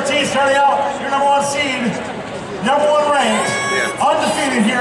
Ortiz starting out your number one seed, number one ranked, undefeated here